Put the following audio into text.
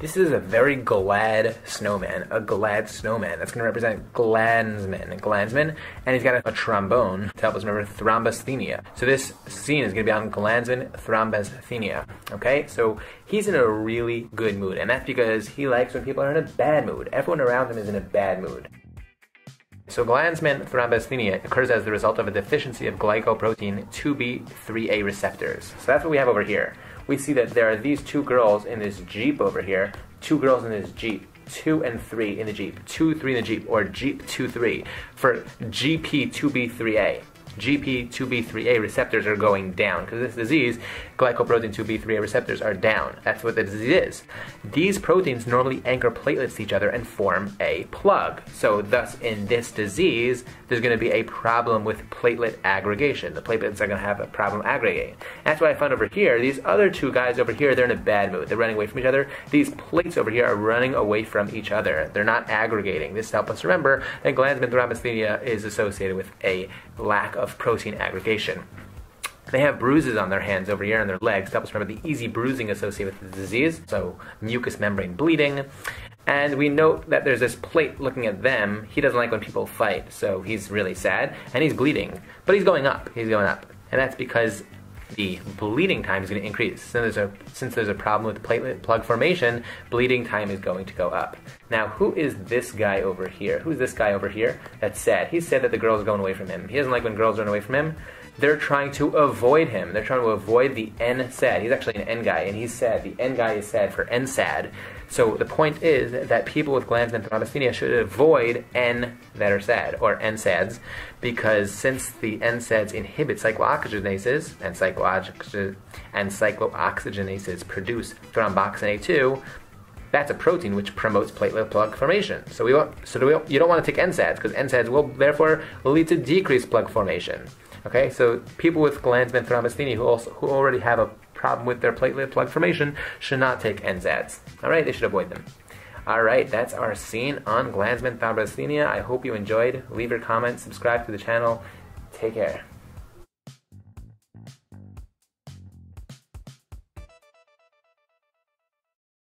This is a very glad snowman, a glad snowman. That's going to represent Glanzmann, Glanzmann, and he's got a, a, trombone to help us remember thrombasthenia. So this scene is going to be on Glanzmann thrombasthenia. Okay, so he's in a really good mood, and that's because he likes when people are in a bad mood. Everyone around him is in a bad mood. So Glanzmann thrombasthenia occurs as the result of a deficiency of glycoprotein 2B3A receptors. So that's what we have over here we see that there are these two girls in this Jeep over here, two girls in this Jeep, two and three in the Jeep, two, three in the Jeep, or Jeep 2, 3 for GP2B3A. GP2B3A receptors are going down because this disease, glycoprotein 2B3A receptors are down. That's what the disease is. These proteins normally anchor platelets to each other and form a plug. So, thus, in this disease, there's going to be a problem with platelet aggregation. The platelets are going to have a problem aggregating. That's what I found over here. These other two guys over here, they're in a bad mood. They're running away from each other. These plates over here are running away from each other. They're not aggregating. This helps us remember that Glanzmann thrombasthenia is associated with a lack of of protein aggregation. They have bruises on their hands over here and their legs to help us remember the easy bruising associated with the disease, so mucous membrane bleeding. And we note that there's this plate looking at them. He doesn't like when people fight, so he's really sad, and he's bleeding. But he's going up, he's going up. And that's because the bleeding time is going to increase. Since there's, a, since there's a problem with platelet plug formation, bleeding time is going to go up. Now, who is this guy over here? Who's this guy over here that's sad? He said that the girls going away from him. He doesn't like when girls run away from him. They're trying to avoid him. They're trying to avoid the N sad. He's actually an N guy, and he's sad. The N guy is sad for NSAD. So the point is that people with Glanzmann thrombasthenia should avoid N that are sad, or NSAIDs, because since the NSAIDs inhibit cyclooxygenases, and, and cyclooxygenases produce thromboxane A2, that's a protein which promotes platelet plug formation. So we want, so do we, you don't want to take NSAIDs because NSAIDs will therefore lead to decreased plug formation. Okay, so people with Glanzmann thrombasthenia who also who already have a problem with their platelet plug formation should not take NSAIDs. All right, they should avoid them. All right, that's our scene on Glanzmann thrombocythemia. I hope you enjoyed. Leave your comments, subscribe to the channel. Take care.